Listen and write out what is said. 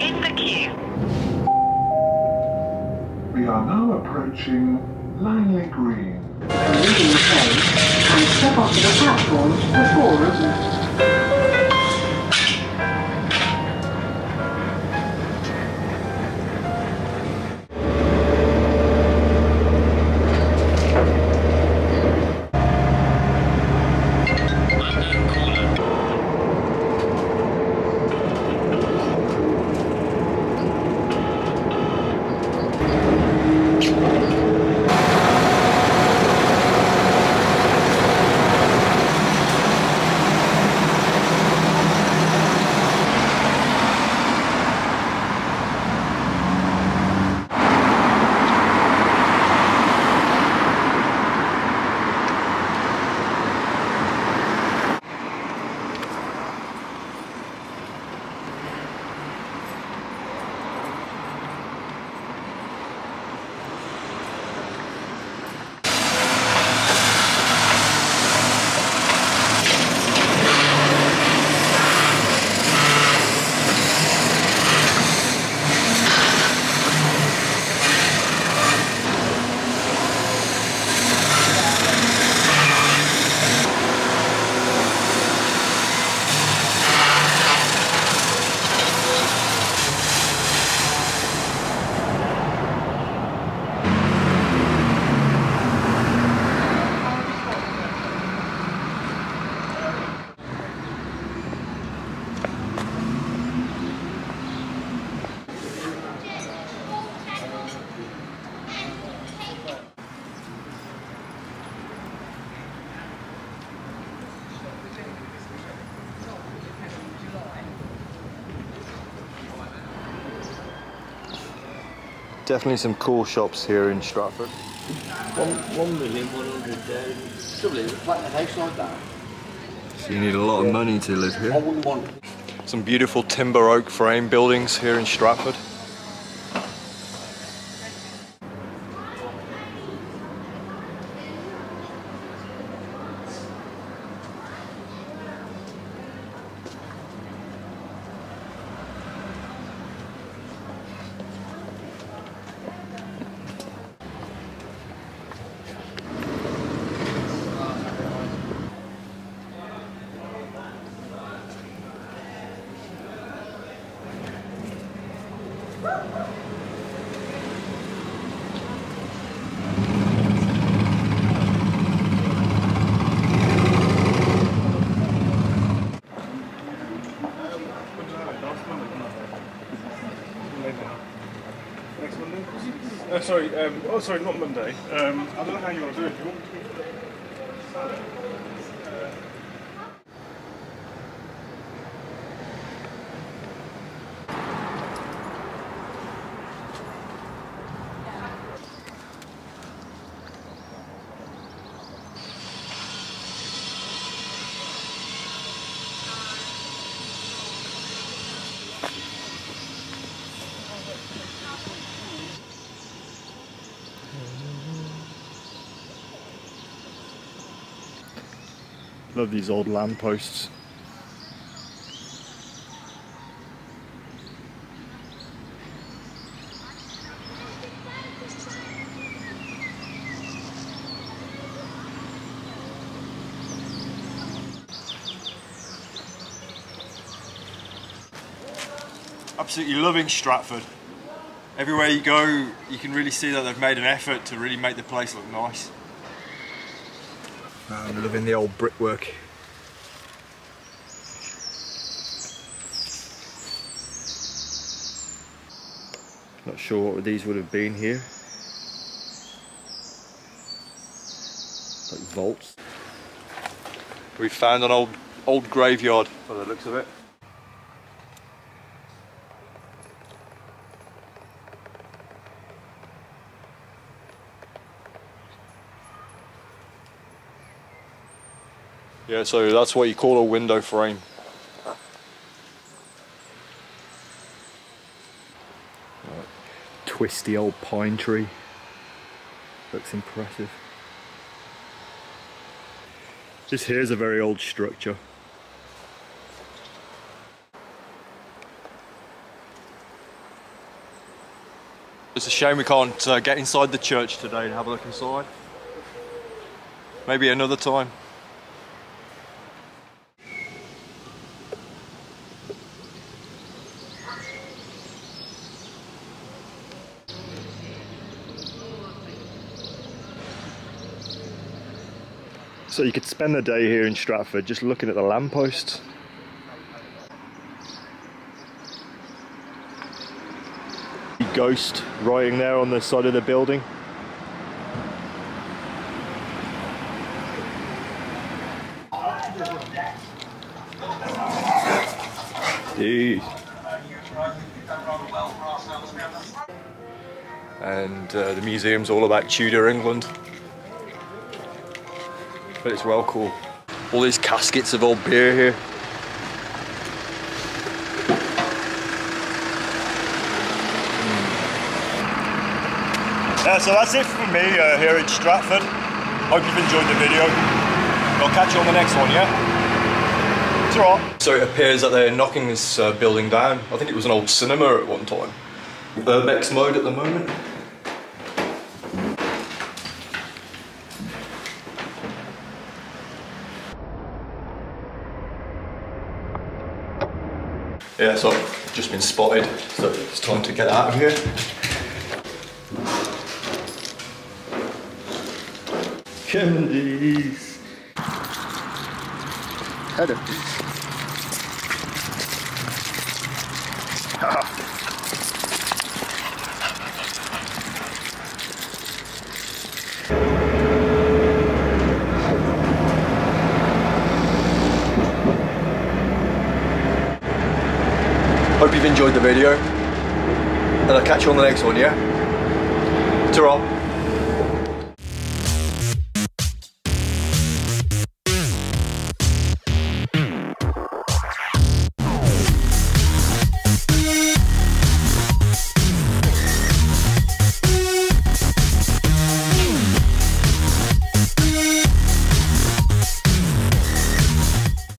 in the queue. We are now approaching Langley Green. leaving the train and step onto the platform before Rutland. Definitely some cool shops here in Stratford. One, one million one hundred thousand. Trouble is, a house like that, So you need a lot of money to live I here. wouldn't want. Some beautiful timber oak frame buildings here in Stratford. Uh, sorry, um, oh sorry, not Monday. Um, I don't know how you want to do it. Love these old lampposts. Absolutely loving Stratford. Everywhere you go, you can really see that they've made an effort to really make the place look nice. I'm loving the old brickwork. Not sure what these would have been here. Like vaults. We found an old old graveyard by the looks of it. Yeah, so that's what you call a window frame. Twisty old pine tree. Looks impressive. This here's a very old structure. It's a shame we can't uh, get inside the church today and have a look inside. Maybe another time. So you could spend the day here in Stratford just looking at the lampposts. Ghost riding there on the side of the building. Jeez. And uh, the museum's all about Tudor England. But it's well cool. All these caskets of old beer here. Yeah, so that's it from me uh, here in Stratford. Hope you've enjoyed the video. I'll catch you on the next one, yeah? So it appears that they're knocking this uh, building down. I think it was an old cinema at one time. Urbex mode at the moment. Yeah, so I've just been spotted, so it's time to get out of here. Kennedys. Hello. Hope you've enjoyed the video. And I'll catch you on the next one, yeah? Ta-ra.